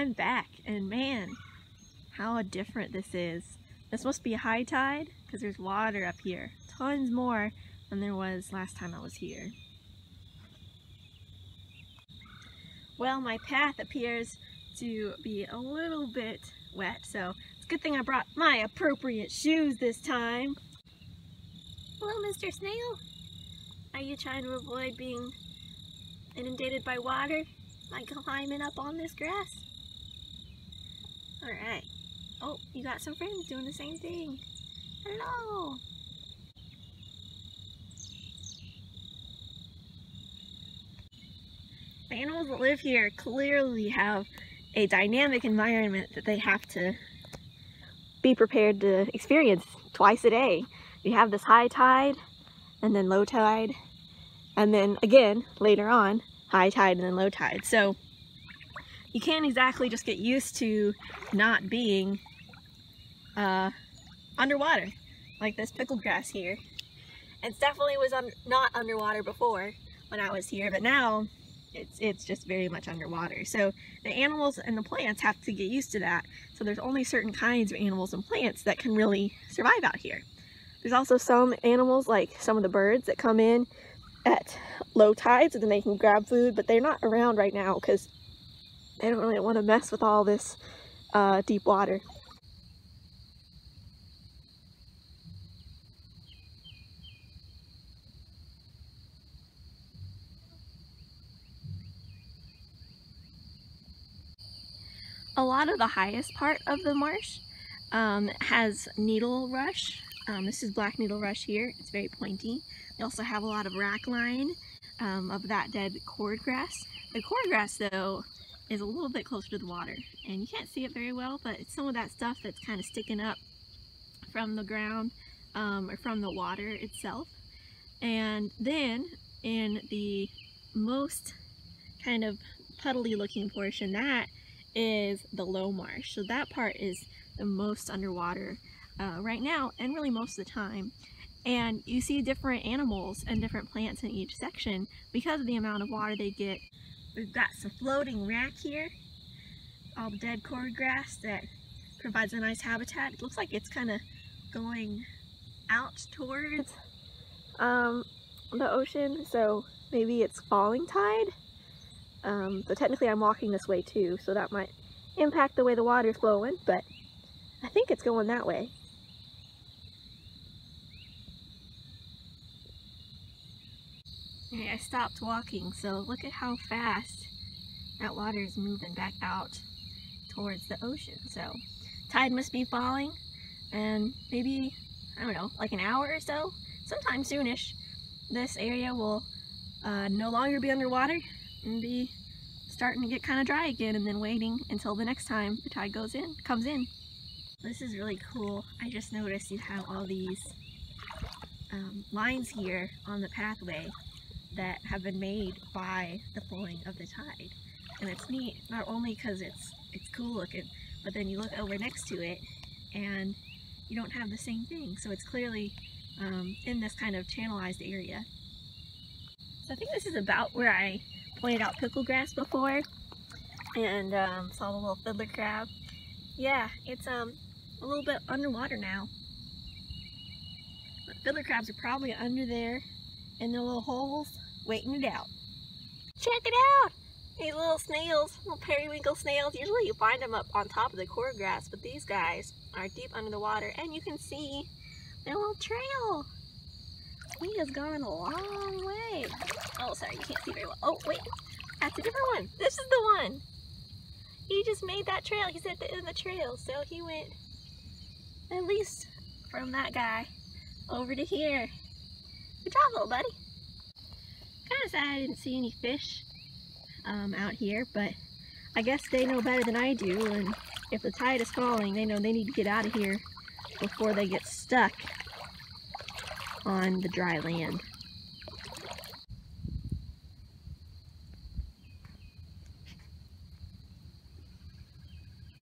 I'm back and man, how different this is. This must be high tide because there's water up here. Tons more than there was last time I was here. Well, my path appears to be a little bit wet, so it's a good thing I brought my appropriate shoes this time. Hello, Mr. Snail. Are you trying to avoid being inundated by water by climbing up on this grass? Alright. Oh, you got some friends doing the same thing. Hello! The animals that live here clearly have a dynamic environment that they have to be prepared to experience twice a day. You have this high tide and then low tide and then again later on high tide and then low tide. So you can't exactly just get used to not being uh, underwater like this pickle grass here. It definitely was un not underwater before when I was here, but now it's, it's just very much underwater. So the animals and the plants have to get used to that. So there's only certain kinds of animals and plants that can really survive out here. There's also some animals like some of the birds that come in at low tides and then they can grab food, but they're not around right now because they don't really want to mess with all this uh, deep water. A lot of the highest part of the marsh um, has needle rush. Um, this is black needle rush here. It's very pointy. We also have a lot of wrack line um, of that dead cordgrass. The cordgrass though is a little bit closer to the water and you can't see it very well but it's some of that stuff that's kind of sticking up from the ground um, or from the water itself. And then in the most kind of puddly looking portion, that is the low marsh. So that part is the most underwater uh, right now and really most of the time. And you see different animals and different plants in each section because of the amount of water they get. We've got some floating wrack here, all dead cordgrass that provides a nice habitat. It looks like it's kind of going out towards um, the ocean, so maybe it's falling tide. Um, but technically I'm walking this way too, so that might impact the way the water's flowing, but I think it's going that way. Okay, I stopped walking, so look at how fast that water is moving back out towards the ocean. So tide must be falling, and maybe, I don't know, like an hour or so, sometime soonish, this area will uh, no longer be underwater and be starting to get kind of dry again and then waiting until the next time the tide goes in, comes in. This is really cool. I just noticed you have all these um, lines here on the pathway that have been made by the flowing of the tide. And it's neat, not only because it's, it's cool looking, but then you look over next to it and you don't have the same thing. So it's clearly um, in this kind of channelized area. So I think this is about where I pointed out pickle grass before and um, saw the little fiddler crab. Yeah, it's um a little bit underwater now. But fiddler crabs are probably under there in their little holes waiting it out. Check it out! These little snails, little periwinkle snails, usually you find them up on top of the cordgrass, but these guys are deep under the water and you can see their little trail. He has gone a long way. Oh, sorry, you can't see very well. Oh, wait, that's a different one. This is the one. He just made that trail. He's at the end of the trail, so he went at least from that guy over to here. Good job, little buddy. Kind of sad I didn't see any fish um, out here, but I guess they know better than I do, and if the tide is falling, they know they need to get out of here before they get stuck on the dry land.